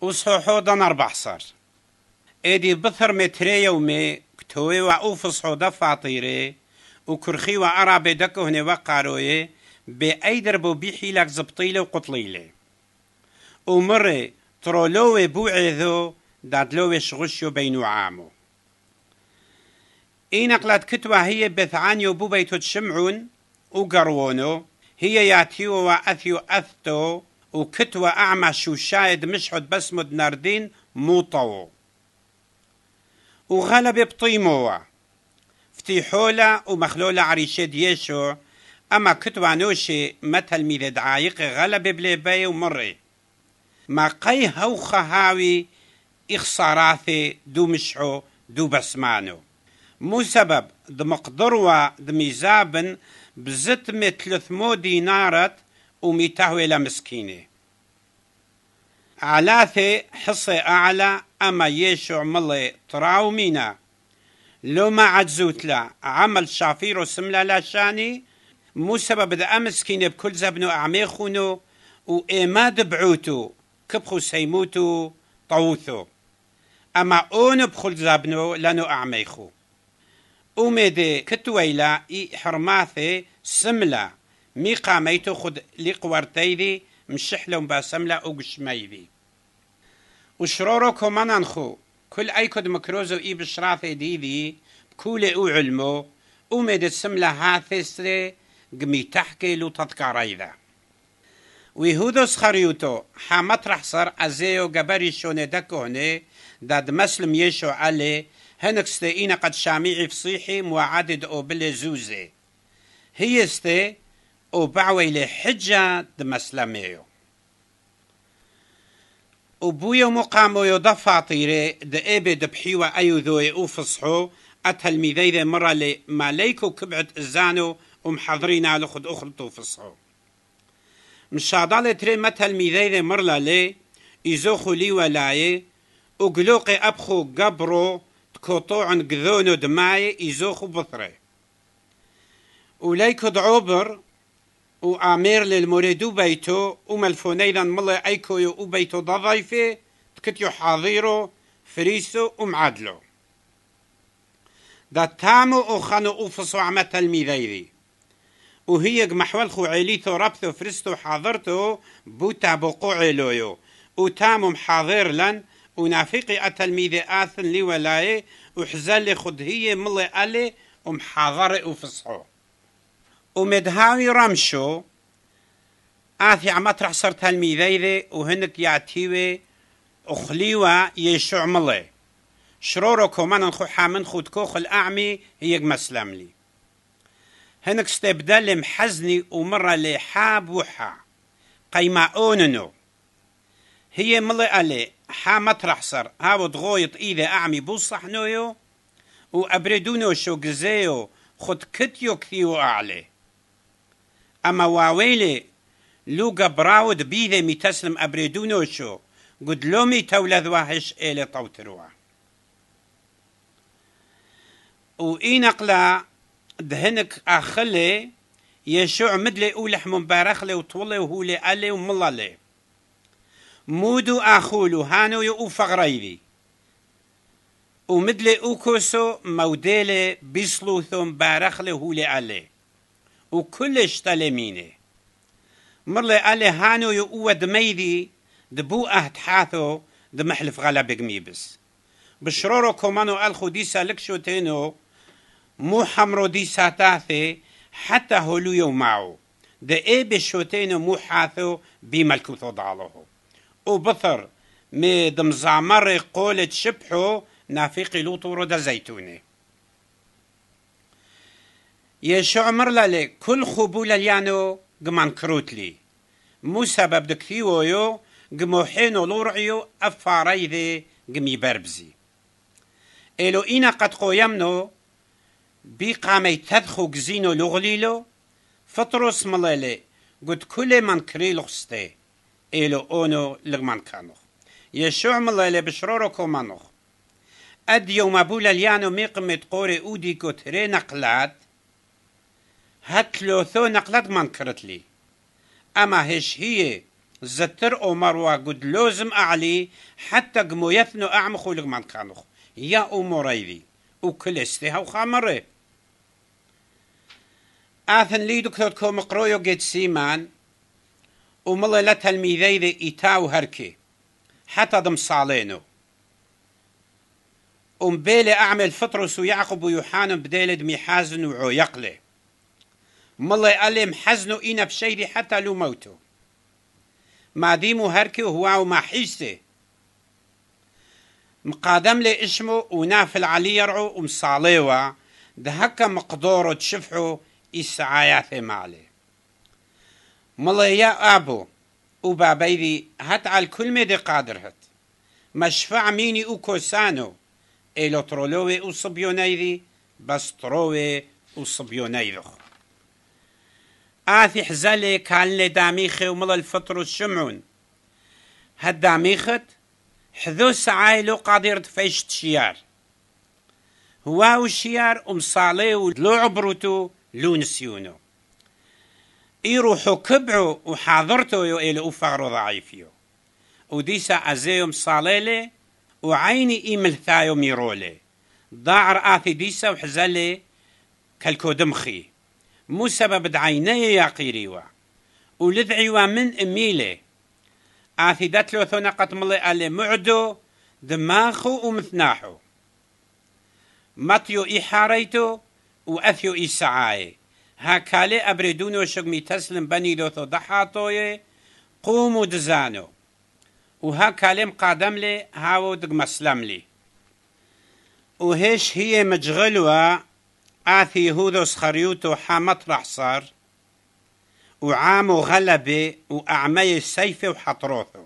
وصحوحو دان أربع صار إدي بثر متري يومي كتوي وأوفصحو دفاطيري وكرخي وأرى بدكو هنا وقاروي بأيدر بو بيحي لك زبطيلة وقطليلة ومري ترولوي بوعذو دادلوي شغشيو بينو عامو. إين أقلت كتوة هي بثعانيو بو بيتو تشمعون وقروونو هي ياتيو وأثيو أثتو وكتوة أعمى شو شايد مشحد بسمد ناردين موطو وغلب بطيموا فتيحولا ومخلولا عريشة ديشو أما كتوة نوشي مثل ميذ دعايق غلب بليباي ومري. ما قي هو خهاوي إخصاراثي دو مشحو دو بسمانو. مو سبب دمقدروا دميزابن بزت مثل ثمو دينارت وميتهوي مسكينة. علاثي حصي أعلى أما يشو ملي تراومينا لو ما عجزوت لا عمل شافيرو سملا لا شاني. مو سبب ذا أمسكين بكل زبنو أعميخونو وإيماد بعوتو كبخو سيموتو طوثو أما أون بخل زبنو لانو أعميخو أميدي كتويلا إي حرماثي سملا مي قاميتو خد لقورتيدي مشحلهم باسملا وقشميدي وشرورو كومانانخو كل أي كد مكروزو إي بشراثي ديدي بكول أو علمو أميد سملا هاثيستري قمي تحكي لو تذكاريدا ويهودو سخريوتو حامت رحصر أزيو قبري شوني دكوني داد مسلم يشو علي هنك ستينا قد شاميعي فصيحي موعدد أو بلي زوزي هي استي أو بعوي لحجة دمسلميو وبويو مقامو يو فاطيري دا إبي دبحيوة أيو ذوي أوفصحو التلميذي ذي مرة لي ماليكو كبعت إزانو ومحضرين على خد أخرطو فصحو مشادالة تري ما تلميذي ذي مرة لي إزوخو لي ولاي وقلوقي أبخو قبرو تكوطوعن قذونو دماي إزوخو بثري وليكو دعوبر وآمير للمريدو بيتو وملفونيدا ملا أيكو يو بيتو ضضيفي تكتيو حاضيرو فريسو ومعادلو دا تامو أخانو أوفصو عما تلميذيري وهي محول خو عيليتو ربثو فرستو حاضرتو بوتا بقو علويو وتامو محاضر لن ونافقي التلميذ آثن لي ولاي وحزل خد هي ملي ألي ومحاضر وفصحو ومدهاوي رمشو. آثي عمطرح صر تلميذي وهنك يعتيوي أخليوا يشوع ملي. شرورو كومان خو حامن خود كوخ الأعمي هي مسلم لي. هنك استبدل محزني ومرة لي حاب وحا. قيما أوننو. هي ملي ألي حا مطرح صر. هاو دغويط إذا أعمي بوصح نويو؟ وأبردونو شو قزيو خد كتيو كثيو أعلي. أما واويلي لوغا براود بيذي مي تسلم أبريدونو شو قد لومي تولد واحش إلي طوتروا. وإنقلا دهنك أخلي يشوع مدلي أولح مبارخلي وطولي وهولي ألي وملالي. مودو أخولو هانو يو فغريبي ومدلي أوكوسو موديلي بيسلوثو مبارخلي وهولي ألي. وكلش تلمينه مرلي ألي هانو يقوى دميدي دبو أهت حاثو دمحلف غلب ميبس بشرورو كومانو ألخو ديسا لكشو تينو مو حمرو ديسا تاثي حتى هلو يو معو دا اي بشوتينو مو حاثو بملكوثو ضالوه وبثر مي دمزامر قولة شبحو نافيقي لوطورو دا زيتوني يشو عمر لالي كل خبولة يانو قمان كروتلي مو سبب دكثيو يو قمو حينو لورعيو أفاري ذي قمي بربزي. إلو إنا قد قويمنو بي قامي تدخو قزينو لغليلو فطروس ملالي قد كل من كريلو خستي إلو أونو لغمان كانو. يشوع ملالي بشرورو كومانو. أد يوم أبولا ليانو ميقمت قوري أودي كتري نقلات هتلو ثو نقلت من كرتلي أما هش هي زتر أمر وقد لازم أعلي حتى قمو يثنو أعمخو لغمان كانوخ يا أموريذي وكلستها وخامره آثن لي دكتور مقرويو جيت سيمان وملا لا تلميذي ذي إتاو هركي حتى دم صالينو بيلي أعمل فطرس ويعقب ويوحنا بديلة دمي حازن ملا ألم حزنو إنا بشيدي حتى لو موتو ما ديمو هركي وهو ما حيسي مقادم لي اسمه ونافل علي يرعو ومصاليوا ده هكا مقدورو تشفعو إسعايات مالي ملا يا أبو وبابيدي هات على كل مدي قادر هت مشفع ميني أو كوسانو إلو ترولوي أو صبيونيدي بس تروي أو صبيونيدو آثي حزالي كان لي داميخي وملا الفطر الشمعون هاد داميخت حذو سعايلو قادر تفيش تشيار هو الشيار ومصالي ولو عبرتو لو نسيونو. يروحوا كبعوا وحاضرتوا يو إلى أفغروا ضعيفيو. وديسا أزيوم صاليلي وعيني إيمل ثايو ميرولي ضاع رآثي ديسا وحزالي كالكودمخي. مو سبب دعيني يا قيريوا ولذعيوا من أميلي آثي داتلو ثونا قتملي ألي معدو دماغو ومثناحو. مطيو إيحاريتو وأثيو إيسعاي هاكالي أبردونو شغمي تسلم بني دوثو ضحاتوي قوموا دزانو. وهاكالي مقادم لي هاو دق مسلم لي. وهيش هي مجغلوة آثي يهودو سخريوتو حامطرح صار وعامو غلبة وأعمي السيف وحطروثو.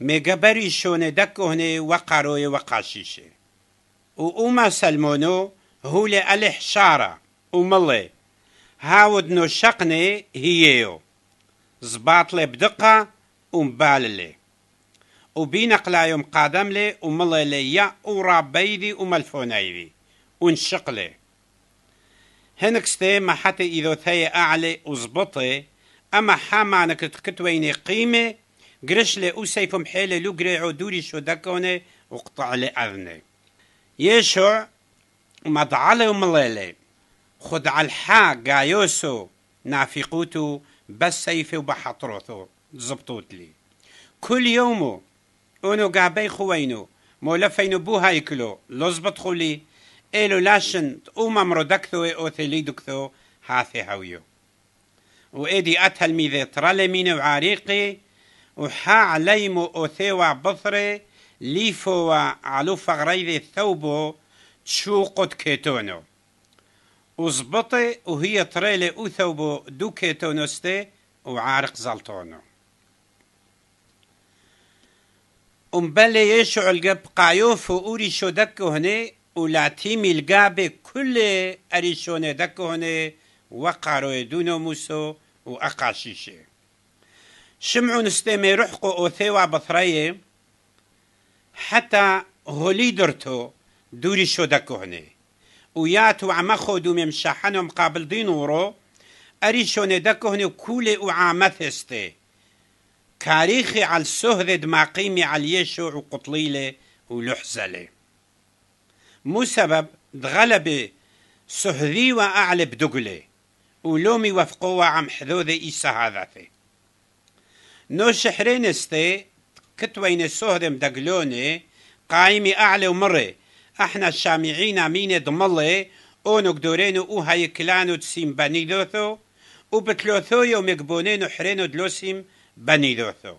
ميقبري شون دكو هني وقروي وقاشيشي وأما سلمونو هو لألح شارة وملي. هاود نو شقني هيو زباط لي بدقة ومبال لي. وبينق لا يوم قادم لي وملي لي ورابيدي وملفونيدي. ونشق لي هنكستي ما حتى إذا ثي أعلي وزبطي أما حاما أنك تكتويني قيمة قرش لي أسيف محيلة لو قريعو دوري شو دكوني وقطع لي أذني يشوع مضعلي ومليلي خد على الحا قايوسو نافقوتو بس سيفي وبحطروثو. زبطوت لي. كل يومو أونو قابي خوينو مولفينو بو هايكلو لزبط خولي لاشن أوما مرودكثو أوثلي دكثو هاثي هاويو وإيدي أتهل ميذي ترالمين وعريقي وحا عليمو أوثيوا بثري ليفو علو فغريذي ثوبو تشوقت كيتونو وزبطي وهي تريلي أوثوبو دو كيتونوستي وعارق زلطونو أمبالي يشعو القب قايوفو أوري شو دكو هني ولاتيمي القاب كل أريشوني دكو هني وقارو دونو موسو وأقاشيشي. شمعو نستمي رحقو أوثيوا بثريه حتى هوليدرتو دوري شو دكوهني وياتو عمخو دومي مشاحنو مقابل دينورو أري شو ندكوهني كولي وعامثستي كاريخي على السهد دماقيمي على يشوع وقطليلة ولحزلة مو سبب دغلبي سهذي وأعلى بدقلي ولومي وفقوا عم حذوذي إيسا هذاثي نو شحرين استي كتوين السهد مدقلوني قايمي أعلى ومري. أحنا الشامعين أمين دملي اونو قدورينو أو هاي كلانو تسيم بني دوثو وبتلوثو يوم يقبونينو حرينو دلوسيم بني دوثو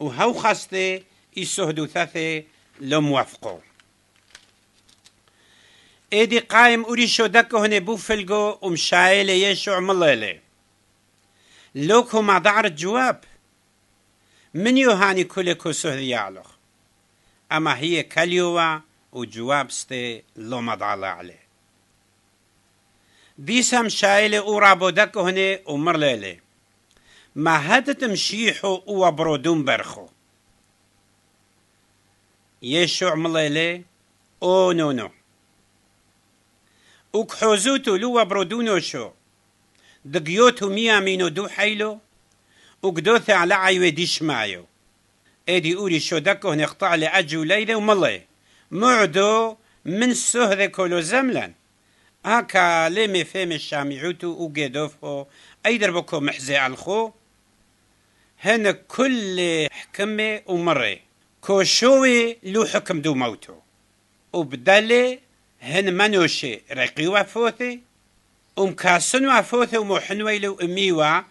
وهو خاستي يسهدو ثاثي لو موافقو ايدي قايم اوريشو دكو هني بوفلقو ومشايلة يشو مليلي لوكو ما دعر الجواب من يوهاني كل سهدي يعلخ اما هي كاليوه وجواب ستي لو مضعلا عليه ديسم شايلة ورابو دكو هني ومر ليلي ما هدت مشيحو وبرودون برخو يشوع مليلي أو نو نو وكحوزوتو برودونو شو دقيوتو ميا مينو دو حيلو وقدوث على عيوة ديش مايو ادي اوري شودكو نقطع لأجو ليلة وملي معدو من سهر كولو زملا هكا لمي فهم الشامعوتو وقدوفو ايدر بكو محزي الخو هن كل حكمة ومري كوشوي لو حكم دو موتو وبدالي هن منوشي رقي وفوثي ومكاسن وفوثي ومحنوي لو اميوا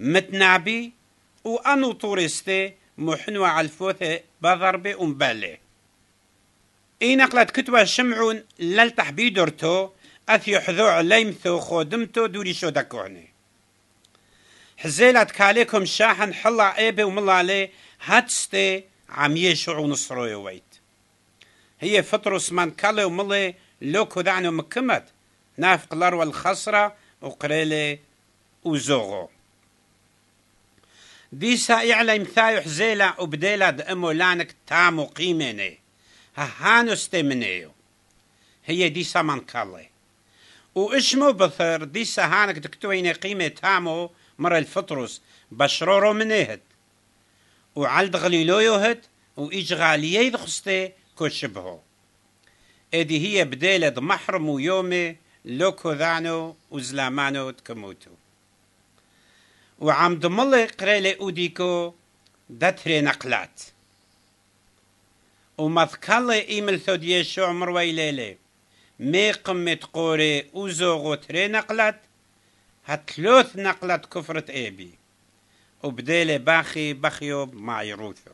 متنابي وانو طورستي محنوى على الفوثي بضربي ومبالي اي نقلت كتوى شمعون للتح بيدرتو اثيو حذوع ليمثو خودمتو دوري شو دكوعني حزيلت كاليكم شاحن حلا ايبي وملا هاتستي عم يشعو نصروي ويت هي فطرس من كالي وملي لو كدعنو مكمت. نافق الارو الخسرة وقريلي وزوغو. ديسا يعلم ثايو حزيلا وبديلا دأمو لانك تامو قيميني. هانو استمنيو. هي ديسا من كالي وإشمو بثر ديسا هانك دكتويني قيمة تامو مر الفطرس بشرورو منيهت. وعلد غليلويوهت وإيج غاليي دخستي كشبهو ادي هي بديلة محرم ويومي لوكو ذانو وزلامانو تكموتو. وعم دملي قريلي أوديكو دتري نقلات. ومثكالي ايمل ثودية شو عمر ويليلي مي قمت قوري وزوغو تري نقلات. هتلوث نقلت كفرة إيبي. وبديلي باخي بخيو يروثو